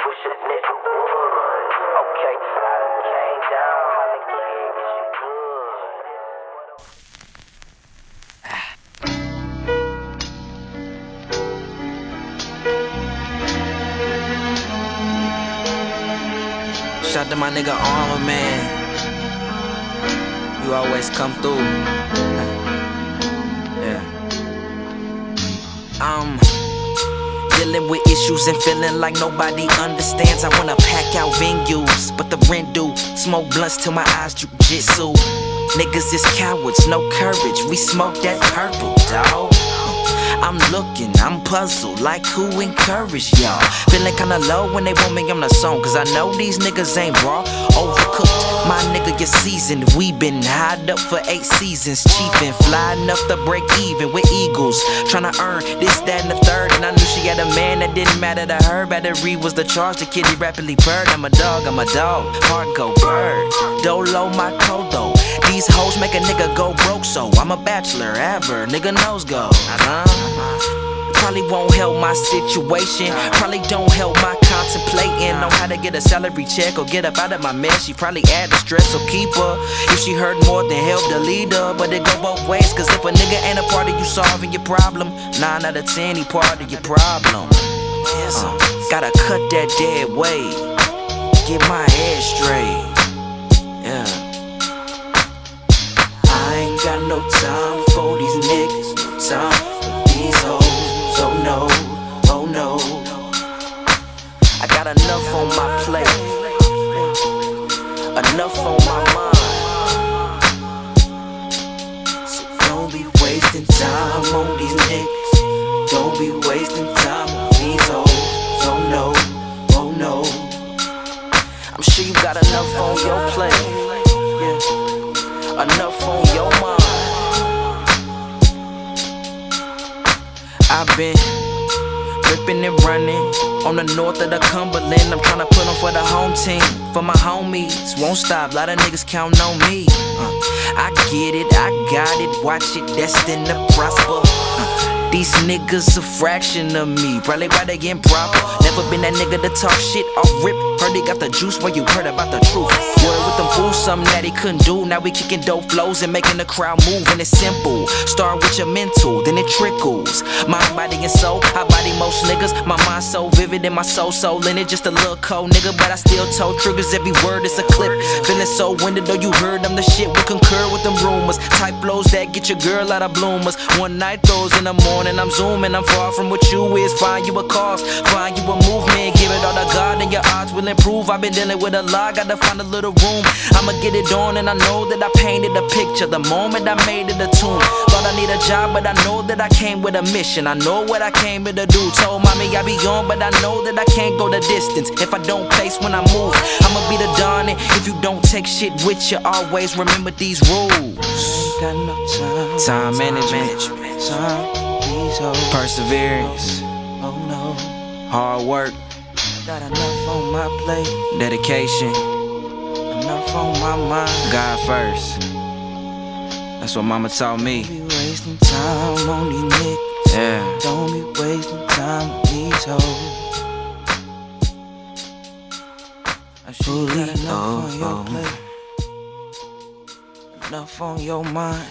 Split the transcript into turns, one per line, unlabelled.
Okay?
Shout to my nigga Armor Man. You always come through. Yeah. I'm dealing with issues and feeling like nobody understands. I wanna pack out venues, but the rent due. Smoke blunts till my eyes jujitsu. Niggas is cowards, no courage. We smoke that purple, dawg. I'm looking, I'm puzzled, like who encouraged y'all? Feeling kinda low when they want me on the song, cause I know these niggas ain't raw, overcooked. My nigga, you're seasoned. We been high up for eight seasons, chiefin', fly enough to break even with eagles. Tryna earn this, that, and the third, and I knew she had a man that didn't matter to her. Battery was the charge, the kitty rapidly purred. I'm a dog, I'm a dog, heart go bird. Dolo my codo. These hoes make a nigga go broke, so I'm a bachelor ever. Nigga knows go. Uh-huh. Probably won't help my situation. Probably don't help my contemplating on how to get a salary check or get up out of my mess. She probably add the stress, so keep her. If she heard more than help the leader, but it go both ways. Cause if a nigga ain't a part of you solving your problem, nine out of ten, he part of your problem. Uh, gotta cut that dead weight, get my head straight. I got enough on my plate, enough on my mind. So don't be wasting time on these niggas. Don't be wasting time on these hoes. Oh no, oh no. I'm sure you got enough on your plate. Yeah enough on your mind. I've been ripping and running on the north of the Cumberland. I'm tryna put on for the home team, for my homies. Won't stop, lot of niggas counting on me. Uh, I get it, I got it, watch it, destined to prosper. Uh, these niggas a fraction of me, probably why they improper. Never been that nigga to talk shit off rip. Heard he got the juice where you heard about the truth. Something that he couldn't do. Now we kicking dope flows and making the crowd move, and it's simple. Start with your mental, then it trickles. Mind, body, and soul. I body most niggas. My mind so vivid and my soul so in it. Just a little cold nigga, but I still told triggers. Every word is a clip. Feeling so winded, though you heard them. The shit will concur with them rumors. Type flows that get your girl out of bloomers. One night throws in the morning, I'm zooming. I'm far from what you is. Find you a cause, find you a movement. Give it all to God, and your odds will improve. I've been dealing with a lot, gotta find a little room. I'ma get it on, and I know that I painted a picture. The moment I made it a tune. Thought I need a job, but I know that I came with a mission. I know what I came here to do. Told mommy I be on, but I know that I can't go the distance. If I don't pace when I move, I'ma be the Don. And if you don't take shit with you, always remember these rules.
Got no time.
Time management,
Time.
Perseverance,
Oh no.
hard work,
Got enough on my plate.
dedication,
Enough on my mind.
God first. That's what mama taught me.
Don't be wasting time on these niggas.
Yeah.
Don't be wasting time on these hoes. I sure got enough
oh,
on your oh,
oh.
plate. Enough on your mind.